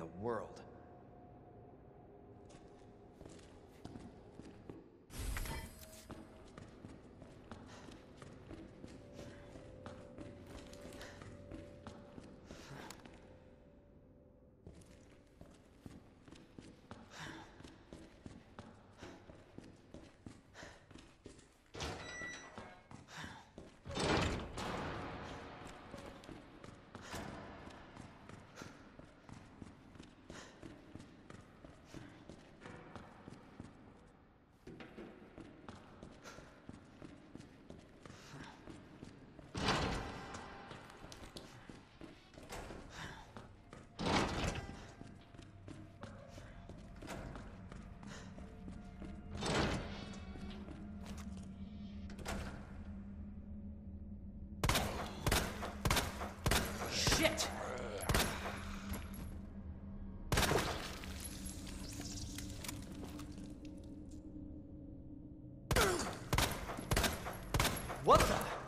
The world? What the?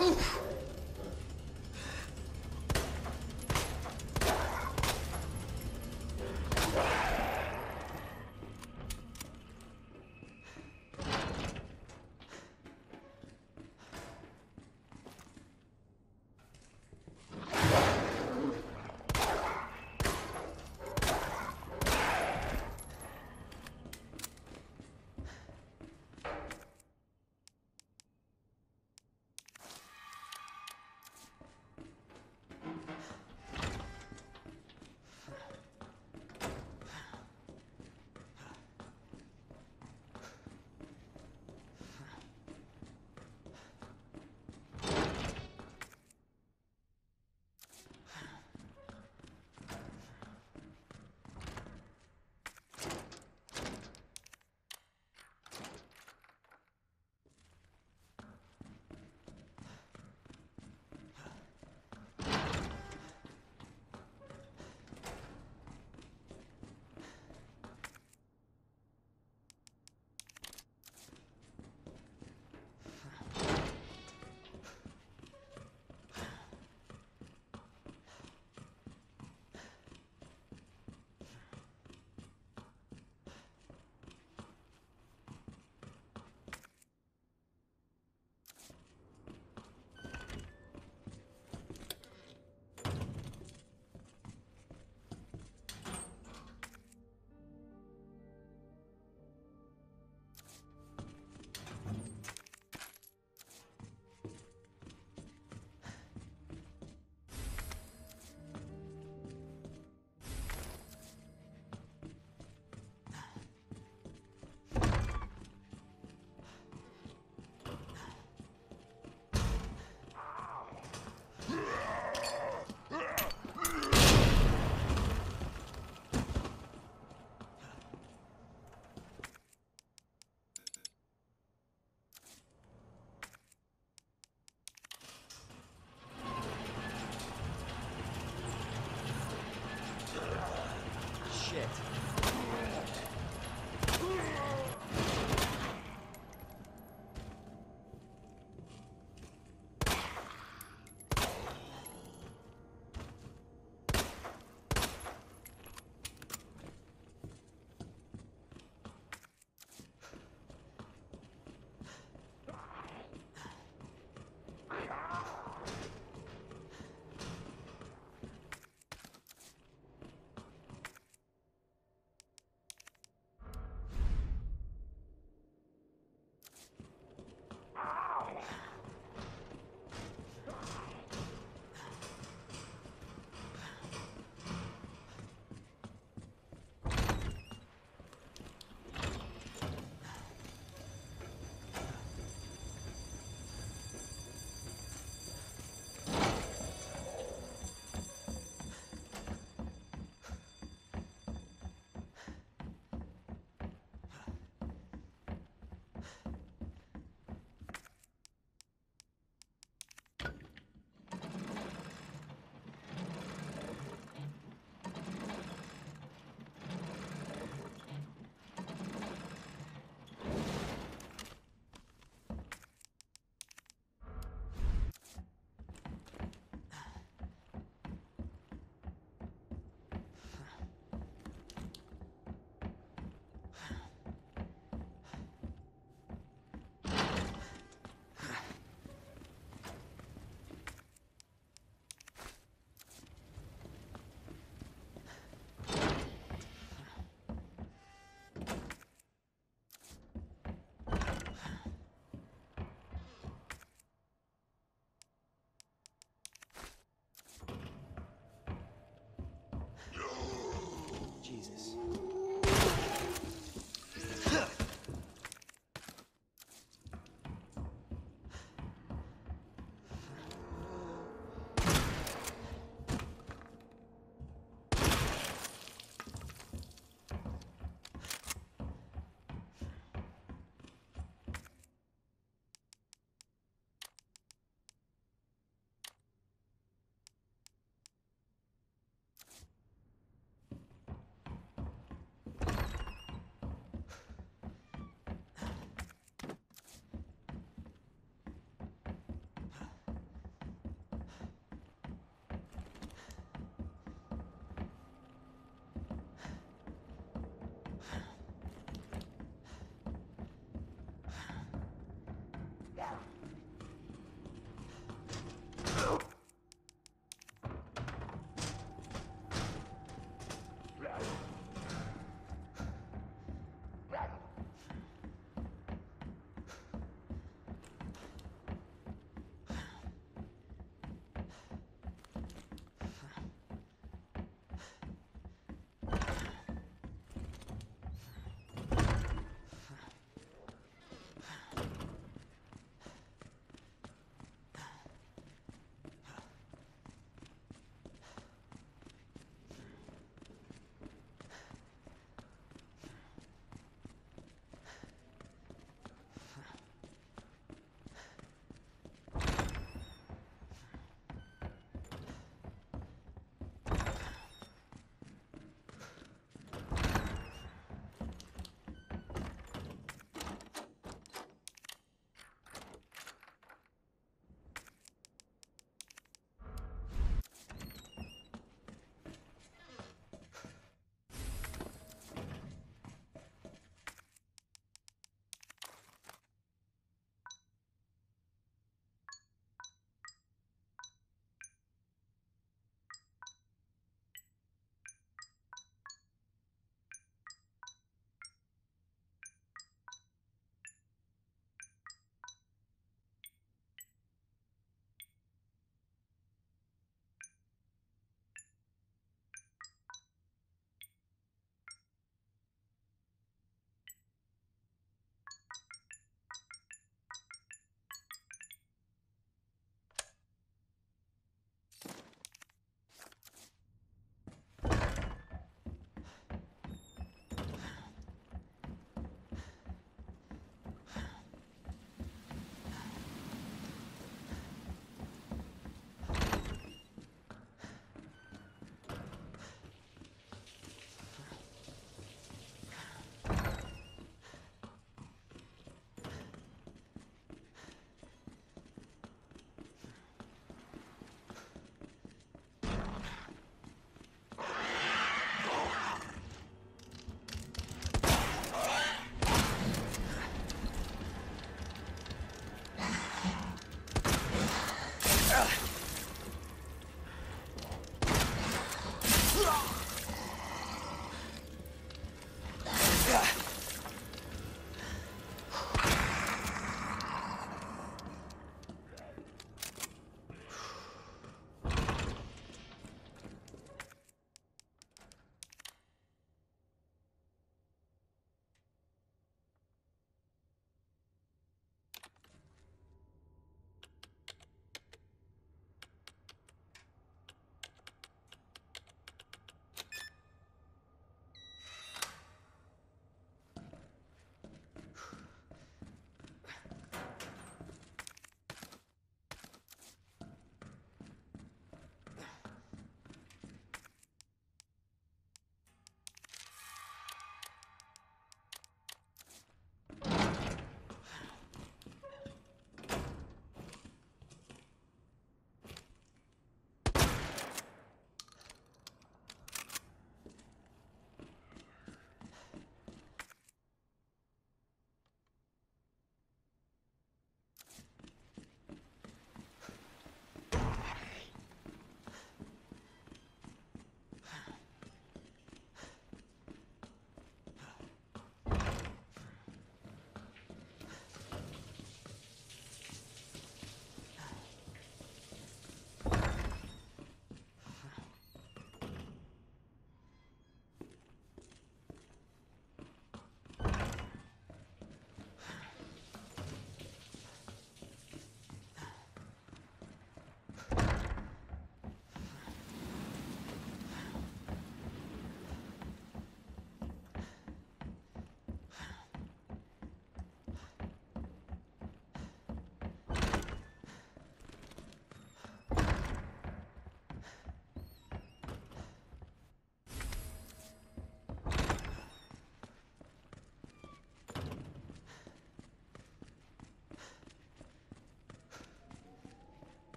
Oof.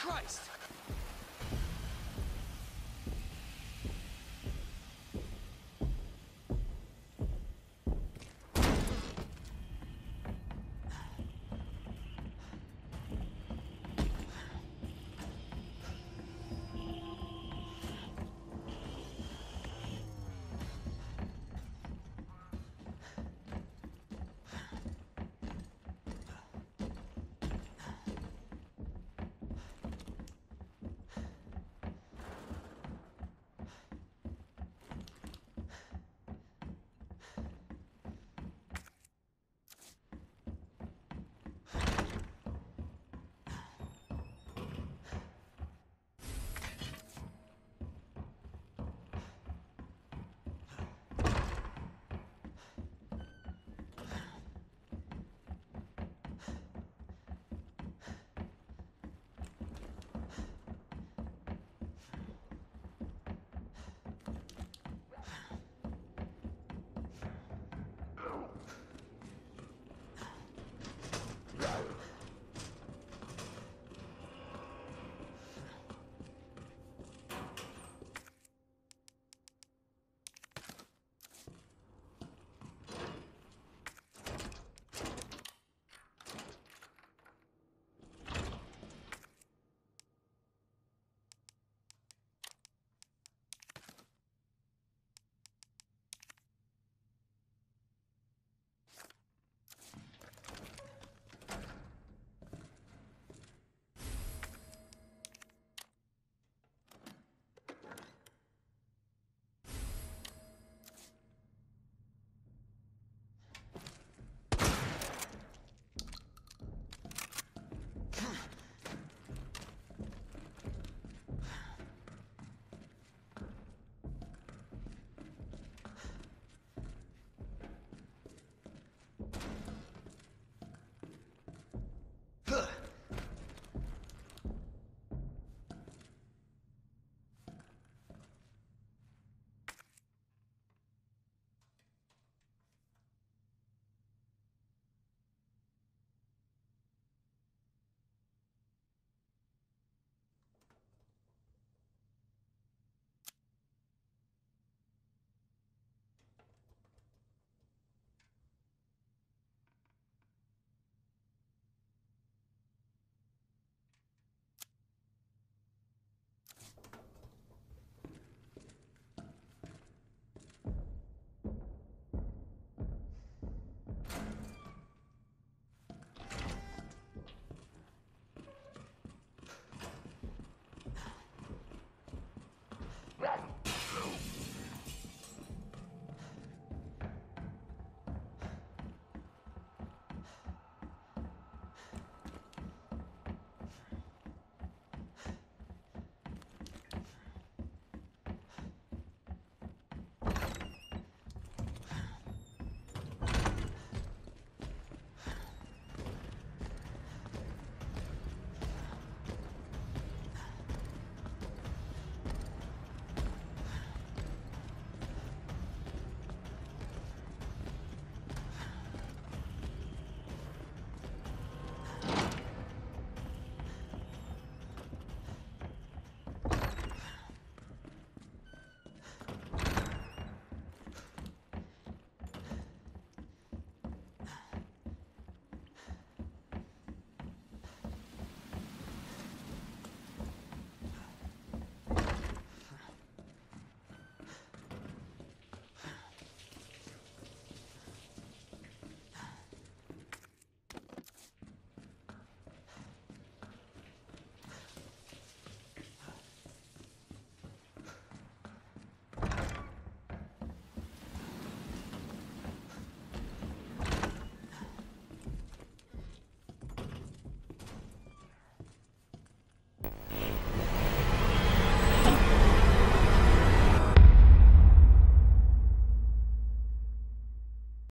Christ!